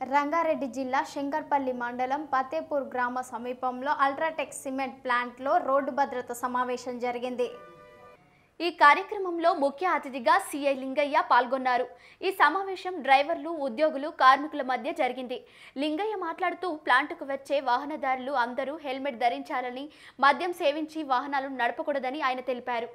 రంగారెడ్డి జిల్లా శంకర్పల్లి మండలం ఫతేపూర్ గ్రామ సమీపంలో అల్ట్రాటెక్ సిమెంట్ ప్లాంట్లో రోడ్డు భద్రత సమావేశం జరిగింది. ఈ కార్యక్రమంలో ముఖ్య అతిథిగా సిఐ లింగయ్య పాల్గొన్నారు. ఈ సమావేశం డ్రైవర్లు ఉద్యోగులు కార్మికుల మధ్య జరిగింది. లింగయ్య మాట్లాడుతూ ప్లాంటుకు వచ్చే వాహనదారులు అందరూ హెల్మెట్ ధరించాలని మద్యం సేవించి వాహనాలు నడపకూడదని ఆయన తెలిపారు.